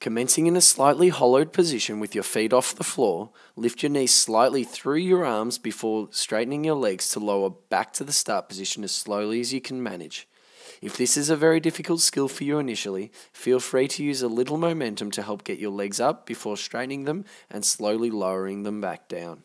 Commencing in a slightly hollowed position with your feet off the floor, lift your knees slightly through your arms before straightening your legs to lower back to the start position as slowly as you can manage. If this is a very difficult skill for you initially, feel free to use a little momentum to help get your legs up before straightening them and slowly lowering them back down.